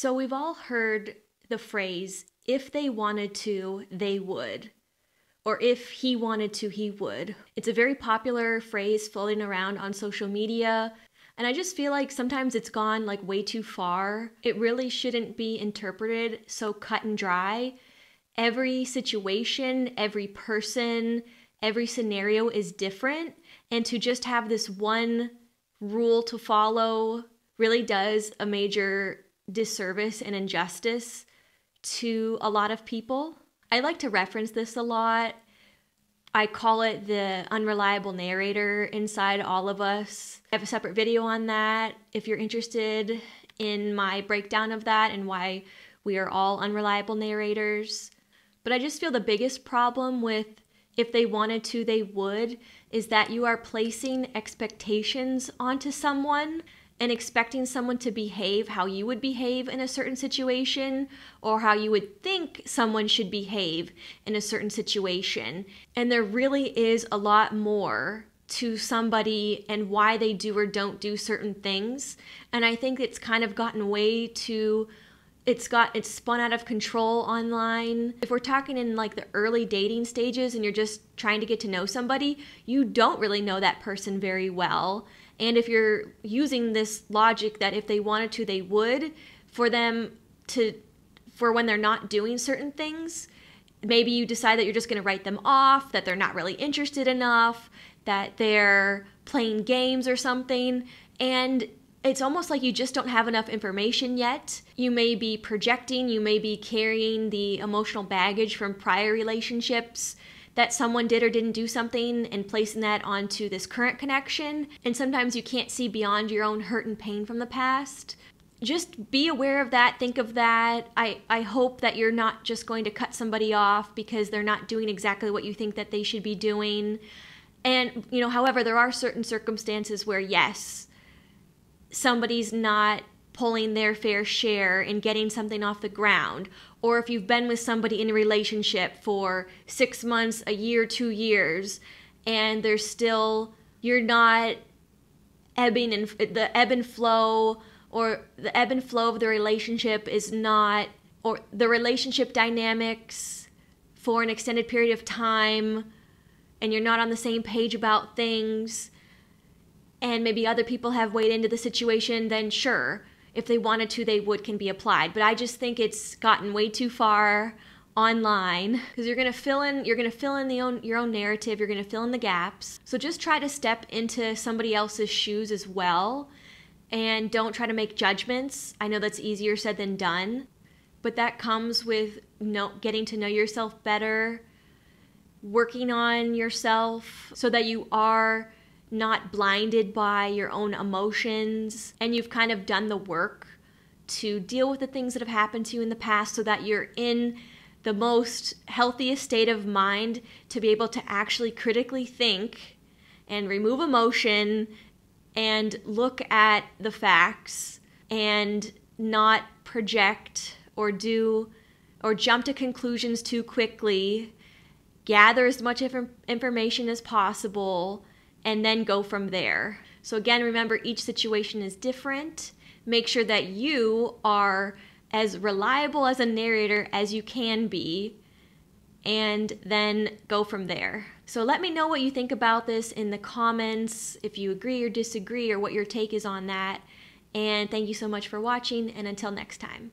So, we've all heard the phrase, if they wanted to, they would. Or if he wanted to, he would. It's a very popular phrase floating around on social media. And I just feel like sometimes it's gone like way too far. It really shouldn't be interpreted so cut and dry. Every situation, every person, every scenario is different. And to just have this one rule to follow really does a major disservice and injustice to a lot of people. I like to reference this a lot. I call it the unreliable narrator inside all of us. I have a separate video on that if you're interested in my breakdown of that and why we are all unreliable narrators. But I just feel the biggest problem with if they wanted to, they would, is that you are placing expectations onto someone and expecting someone to behave how you would behave in a certain situation or how you would think someone should behave in a certain situation. And there really is a lot more to somebody and why they do or don't do certain things. And I think it's kind of gotten way too it's got it's spun out of control online. If we're talking in like the early dating stages and you're just trying to get to know somebody, you don't really know that person very well. And if you're using this logic that if they wanted to, they would, for them to, for when they're not doing certain things, maybe you decide that you're just going to write them off, that they're not really interested enough, that they're playing games or something. And it's almost like you just don't have enough information yet. You may be projecting, you may be carrying the emotional baggage from prior relationships that someone did or didn't do something and placing that onto this current connection. And sometimes you can't see beyond your own hurt and pain from the past. Just be aware of that, think of that. I, I hope that you're not just going to cut somebody off because they're not doing exactly what you think that they should be doing. And, you know, however, there are certain circumstances where, yes, somebody's not pulling their fair share and getting something off the ground, or if you've been with somebody in a relationship for six months, a year, two years, and there's still, you're not ebbing and the ebb and flow, or the ebb and flow of the relationship is not, or the relationship dynamics for an extended period of time, and you're not on the same page about things, and maybe other people have weighed into the situation, then sure if they wanted to, they would can be applied. But I just think it's gotten way too far online because you're to fill in you're to fill in the own your own narrative you're to fill in the gaps so just try to step into somebody else's shoes as well and don't try to make judgments i know that's easier said than done but that comes with know, getting to know yourself better working on yourself so that you are not blinded by your own emotions, and you've kind of done the work to deal with the things that have happened to you in the past so that you're in the most healthiest state of mind to be able to actually critically think and remove emotion and look at the facts and not project or do or jump to conclusions too quickly. Gather as much information as possible and then go from there. So, again, remember each situation is different. Make sure that you are as reliable as a narrator as you can be, and then go from there. So, let me know what you think about this in the comments, if you agree or disagree, or what your take is on that. And thank you so much for watching, and until next time.